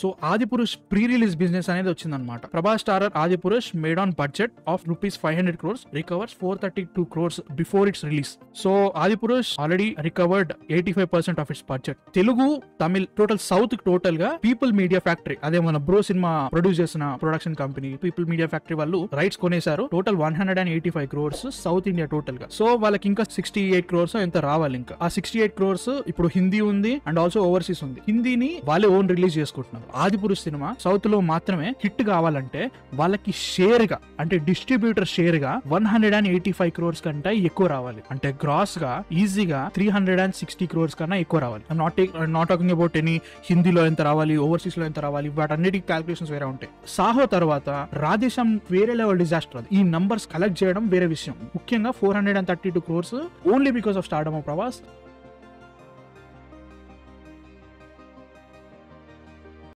So Adi పురుష్ pre release business అనేది వచ్చిందనమాట Prabhas starrer Adi Purush made on budget of rupees five hundred crores recovers four thirty two crores before its release so Adi Purush already recovered eighty five percent of its budget Telugu Tamil total south టోటల్గా People Media Factory అదే మన Bro cinema produce చేసిన production company People Media Factory వాళ్ళు rights కొనేశారు. Total one hundred and eighty five crores South India టోటల్గా. So వాళ్ళకి ఇంకా sixty eight crores ఎంత రావాలి ఇంకా? ఆ సిక్స్టీ ఎయిట్ క్రోర్స్ ఇప్పుడు హిందీ ఉంది అండ్ ఆల్సో ఓవర్సీస్ ఉంది. హిందీని వాళ్ళే ఓన్ రిలీజ్ చేసుకుంటున్నారు. ఆదిపురుష్ సినిమా సౌత్లో మాత్రమే హిట్ కావాలంటే వాళ్ళకి షేర్గా అంటే distributor షేర్గా one hundred and eighty five crores కంటే ఎక్కువ రావాలి. అంటే గ్రాస్గా ఈజీగా three hundred and sixty crores కన్నా ఎక్కువ రావాలి. Not not talking about any హిందీలో ఎంత రావాలి ఓవర్సీస్లో ఎంత రావాలి వాటన్నిటి క్యాలిక్యులేషన్స్ వేరే ఉంటాయి. సాహో తర్వాత రాధేశం వేరే లెవెల్ డిజాస్టర్ అది. ఈ నంబర్స్ కలెక్ట్ చేయడం వేరే విషయం. ముఖ్యంగా four hundred and thirty two crores only because of stardom of Prabhas